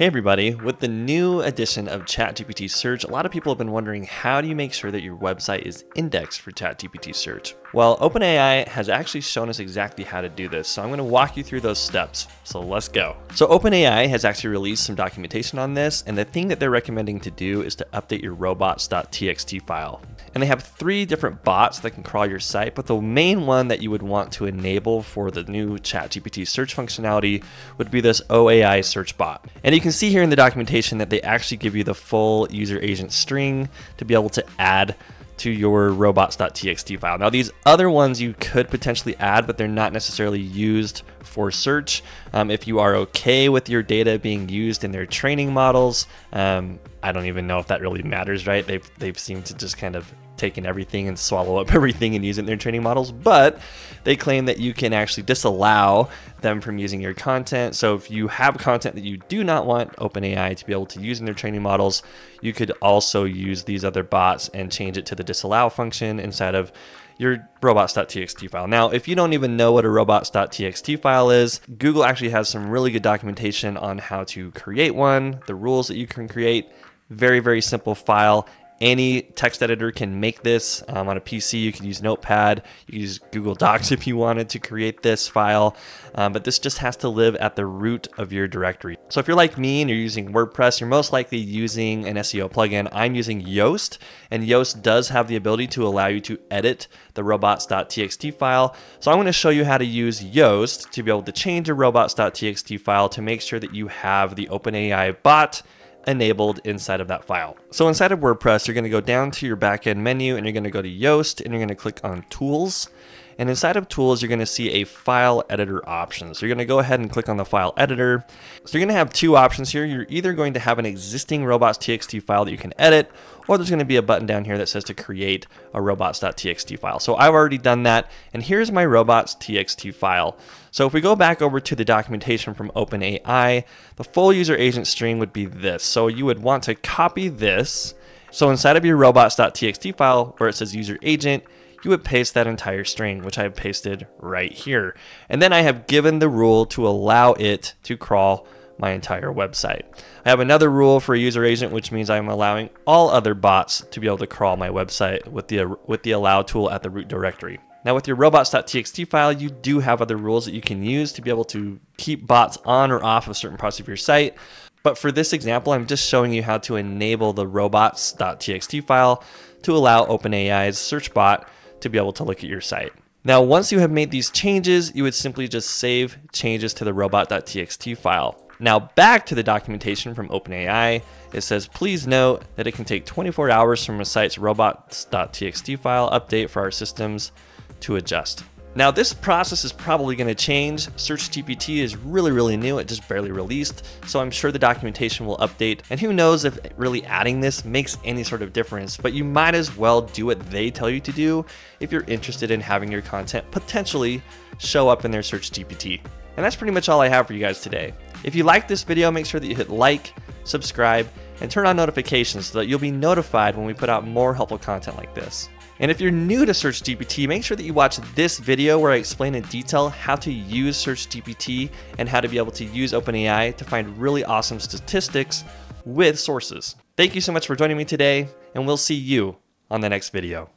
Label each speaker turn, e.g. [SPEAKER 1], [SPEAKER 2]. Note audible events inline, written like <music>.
[SPEAKER 1] Hey everybody, with the new edition of ChatGPT Search, a lot of people have been wondering how do you make sure that your website is indexed for ChatGPT Search? Well, OpenAI has actually shown us exactly how to do this, so I'm going to walk you through those steps. So let's go. So OpenAI has actually released some documentation on this, and the thing that they're recommending to do is to update your robots.txt file. And they have three different bots that can crawl your site, but the main one that you would want to enable for the new ChatGPT search functionality would be this OAI search bot. And you can see here in the documentation that they actually give you the full user agent string to be able to add to your robots.txt file. Now, these other ones you could potentially add, but they're not necessarily used for search. Um, if you are okay with your data being used in their training models, um, I don't even know if that really matters, right? They've, they've seemed to just kind of taken everything and swallow up <laughs> everything and in their training models, but they claim that you can actually disallow them from using your content. So if you have content that you do not want OpenAI to be able to use in their training models, you could also use these other bots and change it to the disallow function inside of your robots.txt file. Now, if you don't even know what a robots.txt file is, Google actually has some really good documentation on how to create one, the rules that you can create. Very, very simple file. Any text editor can make this um, on a PC. You can use Notepad, you can use Google Docs if you wanted to create this file, um, but this just has to live at the root of your directory. So if you're like me and you're using WordPress, you're most likely using an SEO plugin. I'm using Yoast, and Yoast does have the ability to allow you to edit the robots.txt file. So I'm going to show you how to use Yoast to be able to change a robots.txt file to make sure that you have the OpenAI bot enabled inside of that file. So inside of WordPress, you're going to go down to your backend menu and you're going to go to Yoast and you're going to click on Tools. And inside of Tools, you're going to see a File Editor option. So you're going to go ahead and click on the File Editor. So you're going to have two options here. You're either going to have an existing robots.txt file that you can edit, or there's going to be a button down here that says to create a robots.txt file. So I've already done that, and here's my robots.txt file. So if we go back over to the documentation from OpenAI, the full user agent string would be this. So you would want to copy this. So inside of your robots.txt file where it says user agent, you would paste that entire string, which I have pasted right here. And then I have given the rule to allow it to crawl my entire website. I have another rule for a user agent, which means I'm allowing all other bots to be able to crawl my website with the, with the allow tool at the root directory. Now with your robots.txt file, you do have other rules that you can use to be able to keep bots on or off of certain parts of your site. But for this example, I'm just showing you how to enable the robots.txt file to allow OpenAI's search bot to be able to look at your site. Now, once you have made these changes, you would simply just save changes to the robot.txt file. Now back to the documentation from OpenAI, it says, please note that it can take 24 hours from a site's robots.txt file update for our systems to adjust. Now this process is probably going to change. SearchGPT is really, really new. It just barely released. So I'm sure the documentation will update. And who knows if really adding this makes any sort of difference, but you might as well do what they tell you to do if you're interested in having your content potentially show up in their SearchGPT. And that's pretty much all I have for you guys today. If you like this video, make sure that you hit like, subscribe, and turn on notifications so that you'll be notified when we put out more helpful content like this. And if you're new to SearchGPT, make sure that you watch this video where I explain in detail how to use SearchGPT and how to be able to use OpenAI to find really awesome statistics with sources. Thank you so much for joining me today, and we'll see you on the next video.